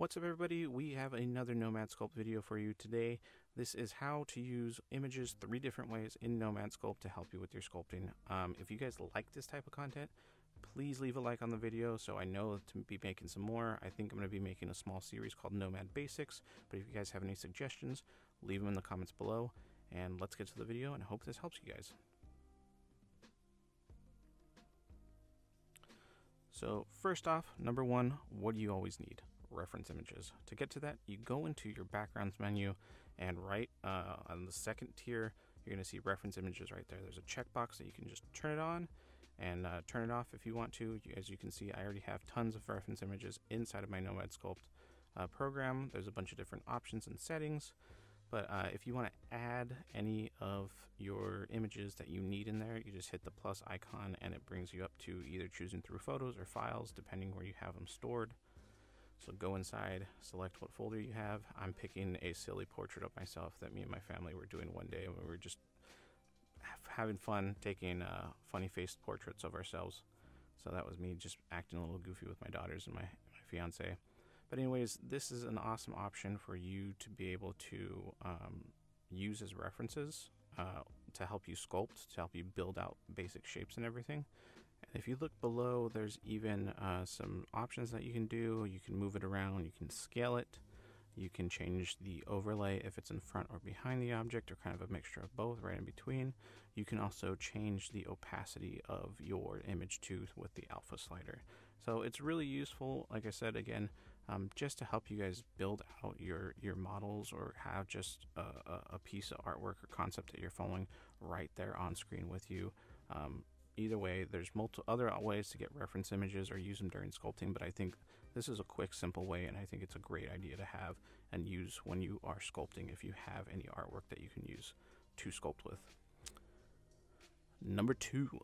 What's up everybody? We have another Nomad Sculpt video for you today. This is how to use images three different ways in Nomad Sculpt to help you with your sculpting. Um, if you guys like this type of content, please leave a like on the video so I know to be making some more. I think I'm going to be making a small series called Nomad Basics, but if you guys have any suggestions, leave them in the comments below. And let's get to the video and I hope this helps you guys. So first off, number one, what do you always need? Reference images. To get to that, you go into your backgrounds menu and right uh, on the second tier, you're going to see reference images right there. There's a checkbox that you can just turn it on and uh, turn it off if you want to. As you can see, I already have tons of reference images inside of my Nomad Sculpt uh, program. There's a bunch of different options and settings. But uh, if you want to add any of your images that you need in there, you just hit the plus icon and it brings you up to either choosing through photos or files, depending where you have them stored. So go inside, select what folder you have. I'm picking a silly portrait of myself that me and my family were doing one day when we were just having fun taking uh, funny faced portraits of ourselves. So that was me just acting a little goofy with my daughters and my, my fiance. But anyways, this is an awesome option for you to be able to um, use as references uh, to help you sculpt, to help you build out basic shapes and everything. If you look below, there's even uh, some options that you can do. You can move it around, you can scale it, you can change the overlay if it's in front or behind the object, or kind of a mixture of both right in between. You can also change the opacity of your image too with the alpha slider. So it's really useful, like I said again, um, just to help you guys build out your, your models or have just a, a piece of artwork or concept that you're following right there on screen with you. Um, either way, there's multiple other ways to get reference images or use them during sculpting, but I think this is a quick, simple way, and I think it's a great idea to have and use when you are sculpting if you have any artwork that you can use to sculpt with. Number two,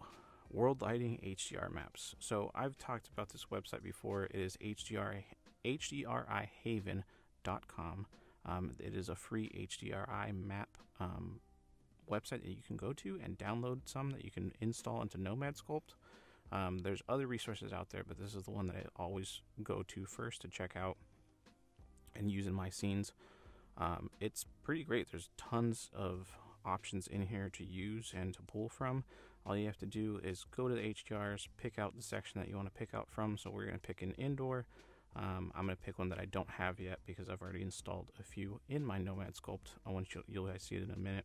World Lighting HDR Maps. So I've talked about this website before. It is HDR, HDRIHaven.com. Um, it is a free HDRI map um, website that you can go to and download some that you can install into Nomad Sculpt. Um, there's other resources out there, but this is the one that I always go to first to check out and use in my scenes. Um, it's pretty great. There's tons of options in here to use and to pull from. All you have to do is go to the HDRs, pick out the section that you want to pick out from. So we're going to pick an indoor. Um, I'm going to pick one that I don't have yet because I've already installed a few in my Nomad Sculpt. I want you, you'll see it in a minute.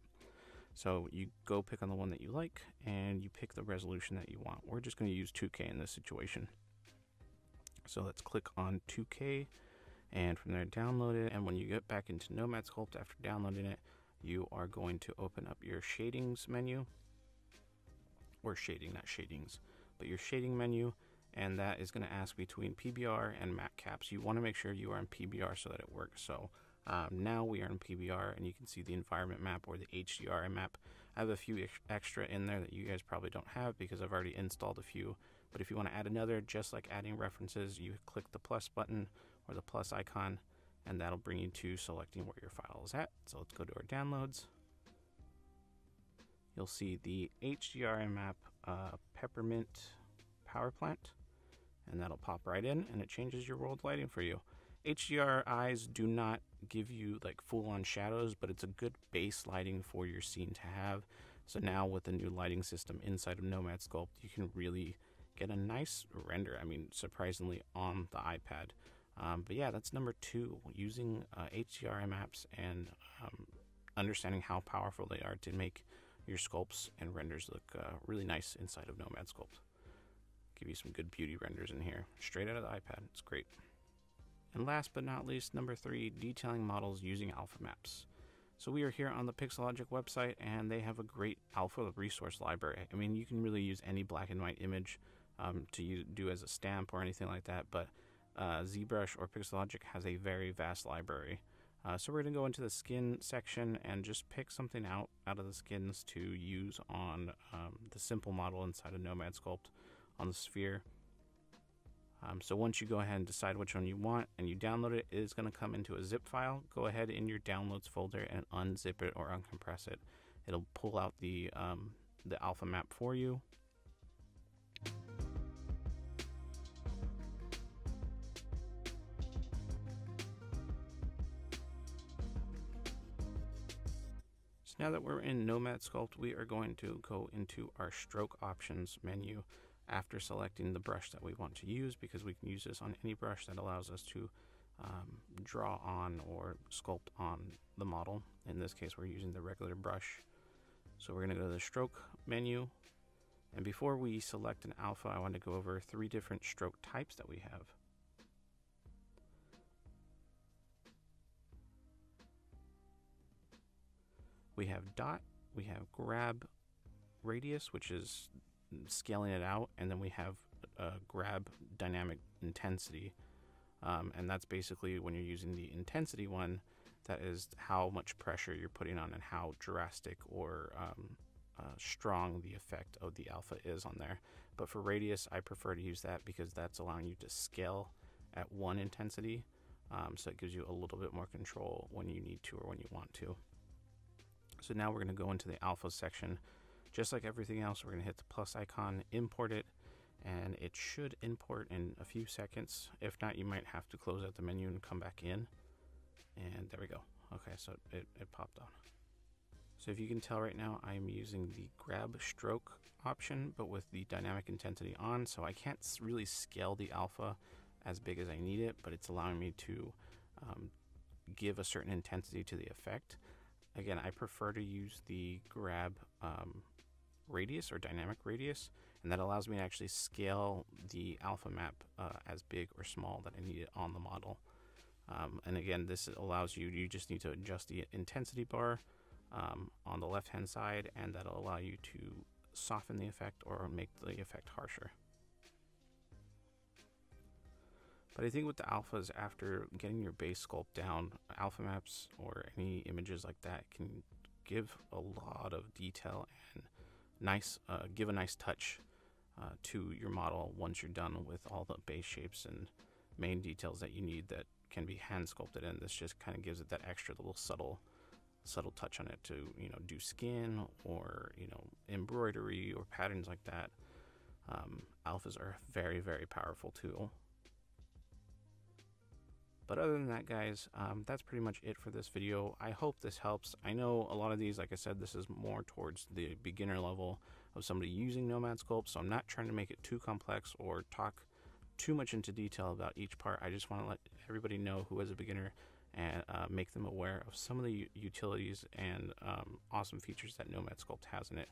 So you go pick on the one that you like and you pick the resolution that you want. We're just going to use 2K in this situation. So let's click on 2K and from there download it. And when you get back into Nomad Sculpt after downloading it, you are going to open up your shadings menu or shading, not shadings, but your shading menu. And that is going to ask between PBR and matcaps. You want to make sure you are in PBR so that it works. So um, now we are in PBR and you can see the environment map or the HDRI map. I have a few extra in there that you guys probably don't have because I've already installed a few. But if you want to add another, just like adding references, you click the plus button or the plus icon and that'll bring you to selecting where your file is at. So let's go to our downloads. You'll see the HDRI map uh, Peppermint Power Plant and that'll pop right in and it changes your world lighting for you. HDRIs do not give you like full on shadows, but it's a good base lighting for your scene to have. So now with the new lighting system inside of Nomad Sculpt, you can really get a nice render. I mean, surprisingly on the iPad. Um, but yeah, that's number two, using uh, HDRI maps and um, understanding how powerful they are to make your sculpts and renders look uh, really nice inside of Nomad Sculpt. Give you some good beauty renders in here, straight out of the iPad. It's great. And last but not least, number three, detailing models using alpha maps. So we are here on the Pixologic website and they have a great alpha resource library. I mean, you can really use any black and white image um, to use, do as a stamp or anything like that, but uh, ZBrush or Pixologic has a very vast library. Uh, so we're going to go into the skin section and just pick something out out of the skins to use on um, the simple model inside of Nomad Sculpt on the sphere. Um, so once you go ahead and decide which one you want and you download it, it is going to come into a zip file. Go ahead in your downloads folder and unzip it or uncompress it. It'll pull out the, um, the alpha map for you. So now that we're in Nomad Sculpt, we are going to go into our stroke options menu after selecting the brush that we want to use because we can use this on any brush that allows us to um, draw on or sculpt on the model. In this case, we're using the regular brush. So we're going to go to the stroke menu. And before we select an alpha, I want to go over three different stroke types that we have. We have dot, we have grab radius, which is scaling it out, and then we have grab dynamic intensity. Um, and that's basically when you're using the intensity one, that is how much pressure you're putting on and how drastic or um, uh, strong the effect of the alpha is on there. But for radius, I prefer to use that because that's allowing you to scale at one intensity. Um, so it gives you a little bit more control when you need to or when you want to. So now we're going to go into the alpha section. Just like everything else, we're going to hit the plus icon, import it, and it should import in a few seconds. If not, you might have to close out the menu and come back in. And there we go. Okay, so it, it popped on. So if you can tell right now, I'm using the grab stroke option, but with the dynamic intensity on, so I can't really scale the alpha as big as I need it, but it's allowing me to um, give a certain intensity to the effect. Again, I prefer to use the grab um, radius or dynamic radius, and that allows me to actually scale the alpha map uh, as big or small that I need it on the model. Um, and again, this allows you, you just need to adjust the intensity bar um, on the left hand side, and that'll allow you to soften the effect or make the effect harsher. But I think with the alphas, after getting your base sculpt down, alpha maps or any images like that can give a lot of detail and nice, uh, give a nice touch uh, to your model once you're done with all the base shapes and main details that you need that can be hand sculpted in. This just kind of gives it that extra little subtle, subtle touch on it to you know do skin or you know embroidery or patterns like that. Um, alphas are a very very powerful tool. But other than that, guys, um, that's pretty much it for this video. I hope this helps. I know a lot of these, like I said, this is more towards the beginner level of somebody using Nomad Sculpt, so I'm not trying to make it too complex or talk too much into detail about each part. I just want to let everybody know who is a beginner and uh, make them aware of some of the utilities and um, awesome features that Nomad Sculpt has in it.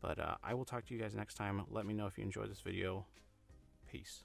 But uh, I will talk to you guys next time. Let me know if you enjoyed this video. Peace.